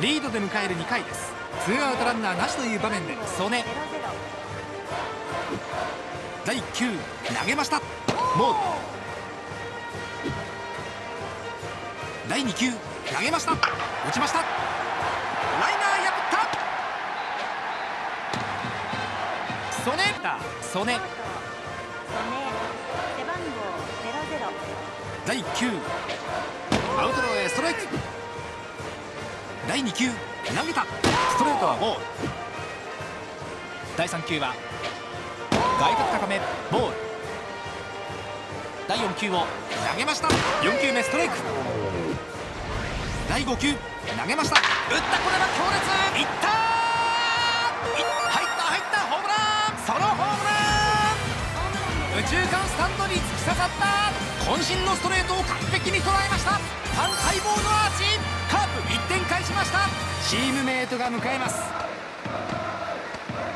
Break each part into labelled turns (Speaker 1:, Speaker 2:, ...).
Speaker 1: リードで迎える2回です。ツーアウトランナーなしという場面で曽根。第1球投げました。モール。第2球投げました。打ちました。ライナー破った。曽根。曽根。第1球アウトローへストライク第2球投げた。ストレートはボール。第3球は外角高めボール。第4球を投げました。4球目ストライク。第5球投げました。打ったこれは強烈。いった入った入った。ホームラン。ソロホームラン。右中間スタンドに突き刺さった。渾身のストレートを完璧に捉えました。ファン待望のアーチ。ましたチームメイトが迎えます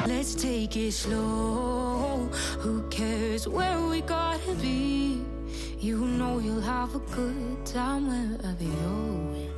Speaker 2: Let's take it slow. Who cares where we gotta be? You know you'll have a good time wherever you're.